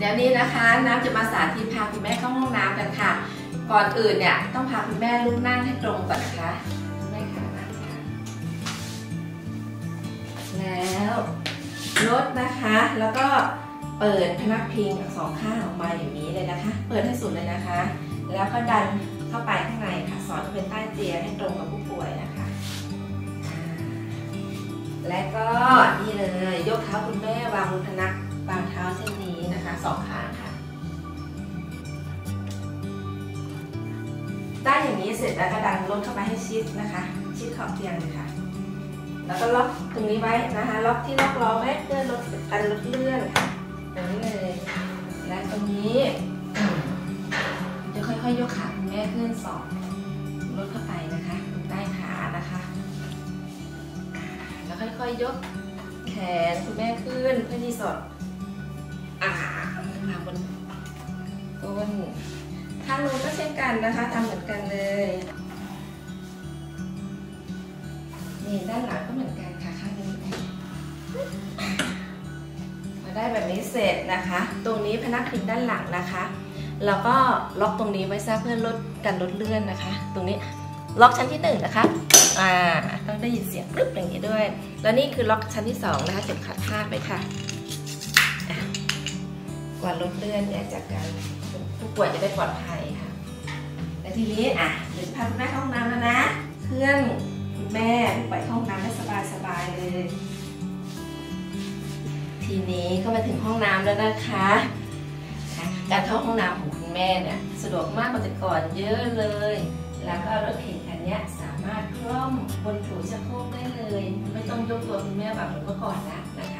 เดี๋ยวนี้นะคะน้ำจะมาสาธิตพาคุณแม่เข้าห้องน้ำกันค่ะ ก่อนอื่นเนี่ยต้องพาคุณแม่ลุกนั่งให้ตรงก่อนนะคะคุณแม่ค่ะนั่งค่ะแล้วลดนะคะ แล้วก็เปิดพนักพิงสองข้างออกมาอย่างนี้เลยนะคะ เปิดให้สุดเลยนะคะ แล้วก็ดันเข้าไปข้างในค่ะสอดเข้าไปใต้เตียงให้ตรงกับผู้ สองข้างค่ะได้อย่างนี้เสร็จแล้วก็ดันลดเข้าไปให้ชิดนะคะ ชิดขอบเตียงเลยค่ะ แล้วก็ล็อกตรงนี้ไว้นะคะ ล็อกที่ล็อกล้อไว้เพื่อลดการลดเลื่อนค่ะตรงนี้เลย และตรงนี้จะค่อยๆยกขาคุณแม่ขึ้นสองลดเข้าไปนะคะใต้ขานะคะแล้วค่อยๆยกแขนคุณแม่ขึ้นเพื่อที่สอดอ่า เช่นกันนะคะทำเหมือนกันเลยนี่ด้านหลังก็เหมือนกันค่ะข้างนี้พอได้แบบนี้เสร็จนะคะ ตรงนี้พนักพิงด้านหลังนะคะแล้วก็ล็อกตรงนี้ไว้ซะเพื่อลดการลดเลื่อนนะคะ ตรงนี้ล็อกชั้นที่หนึ่งนะคะอ่าต้องได้ยินเสียงปึ๊บอย่างนี้ด้วย แล้วนี่คือล็อกชั้นที่สองนะคะเข็มขัดคาดไปค่ะอะกว่าลดเลื่อนเนี่ยจากการผู้ป่วยจะได้ปลอดภัยค่ะ และทีนี้อะเดี๋ยวจะพาคุณแม่เข้าห้องน้ำแล้วนะเครื่องคุณแม่ผู้ป่วยห้องน้ำได้สบายๆเลย ทีนี้ก็มาถึงห้องน้ำแล้วนะคะการเข้าห้องน้ำของคุณแม่เนี่ยสะดวกมากกว่าแต่ก่อนเยอะเลย แล้วก็รถเข็นคันนี้สามารถคล่อมบนถูชักโครกได้เลย ไม่ต้องยกตัวคุณแม่แบบเหมือนเมื่อก่อนนะคะ